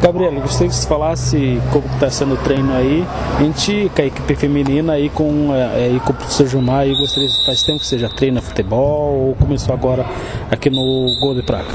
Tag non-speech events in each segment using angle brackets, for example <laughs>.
Gabriela, gostaria que você falasse como está sendo o treino aí, a gente, com a equipe feminina aí com, é, é com o professor Gilmar, e gostaria faz tempo que você já treina futebol ou começou agora aqui no Gol de Praca?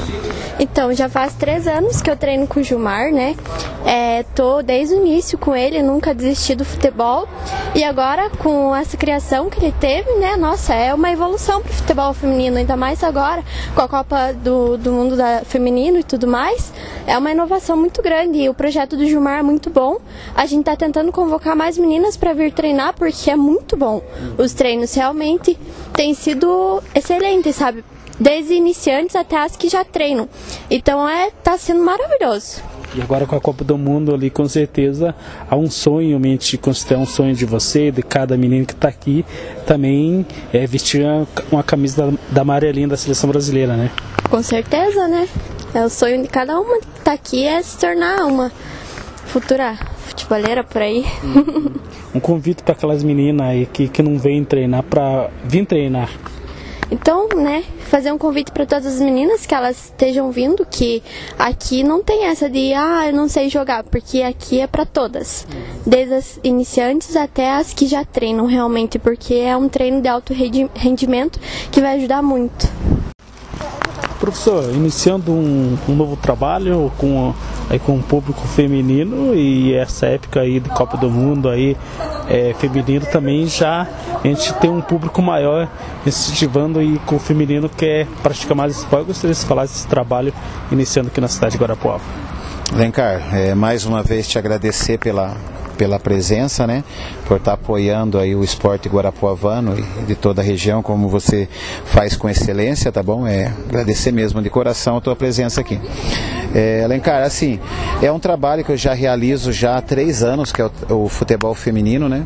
Então, já faz três anos que eu treino com o Gilmar, né? É, tô desde o início com ele, nunca desisti do futebol. E agora, com essa criação que ele teve, né? Nossa, é uma evolução pro futebol feminino, ainda mais agora com a Copa do, do Mundo da, Feminino e tudo mais. É uma inovação muito grande e o projeto do Gilmar é muito bom. A gente tá tentando convocar mais meninas para vir treinar porque é muito bom. Os treinos realmente têm sido excelentes, sabe? Desde iniciantes até as que já treinam. Então é tá sendo maravilhoso. E agora com a Copa do Mundo ali, com certeza há um sonho, mente considera um sonho de você, de cada menino que está aqui, também é vestir uma camisa da, da amarelinha da seleção brasileira, né? Com certeza, né? É o sonho de cada uma que está aqui é se tornar uma futura futeboleira por aí. <laughs> um convite para aquelas meninas aí que, que não vêm treinar para vir treinar. Então, né, fazer um convite para todas as meninas que elas estejam vindo, que aqui não tem essa de, ah, eu não sei jogar, porque aqui é para todas, desde as iniciantes até as que já treinam realmente, porque é um treino de alto rendimento que vai ajudar muito. Professor, iniciando um, um novo trabalho com aí com o público feminino e essa época aí de Copa do Mundo aí é, feminino também já a gente tem um público maior incentivando e com o feminino que é praticar mais esporte. Eu gostaria de falar desse trabalho iniciando aqui na cidade de Guarapuava. Lencar, é, mais uma vez te agradecer pela, pela presença, né? Por estar tá apoiando aí o esporte guarapuavano e de toda a região, como você faz com excelência, tá bom? É agradecer mesmo de coração a tua presença aqui. É, Alencar, assim, é um trabalho que eu já realizo já há três anos, que é o, o futebol feminino, né?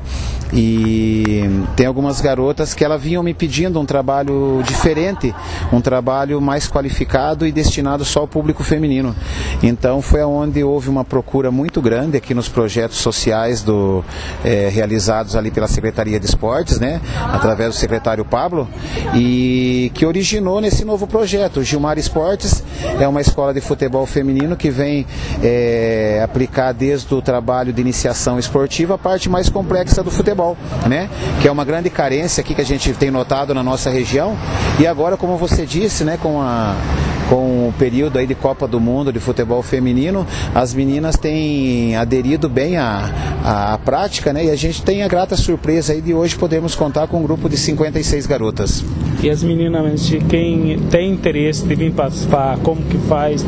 E tem algumas garotas que elas vinham me pedindo um trabalho diferente, um trabalho mais qualificado e destinado só ao público feminino. Então foi aonde houve uma procura muito grande aqui nos projetos sociais do, é, realizados ali pela Secretaria de Esportes, né? Através do secretário Pablo, e que originou nesse novo projeto. Gilmar Esportes é uma escola de futebol feminino feminino que vem é, aplicar desde o trabalho de iniciação esportiva a parte mais complexa do futebol, né? Que é uma grande carência aqui que a gente tem notado na nossa região. E agora, como você disse, né, com a com o período aí de Copa do Mundo de futebol feminino, as meninas têm aderido bem à, à prática, né? E a gente tem a grata surpresa aí de hoje podemos contar com um grupo de 56 garotas. E as meninas, quem tem interesse de vir participar, como que faz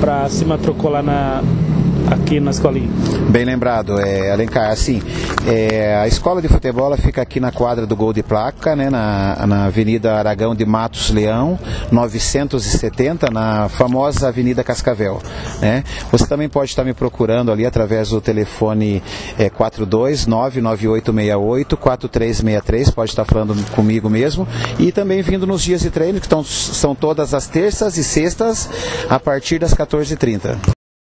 para se matricular na, aqui na escolinha. Bem lembrado, é, Alencar, assim, é, a escola de futebol fica aqui na quadra do Gol de Placa, né, na, na Avenida Aragão de Matos Leão, 970, na famosa Avenida Cascavel. Né? Você também pode estar me procurando ali através do telefone é, 42998684363, pode estar falando comigo mesmo, e também vindo nos dias de treino, que estão, são todas as terças e sextas, a partir das 14h30.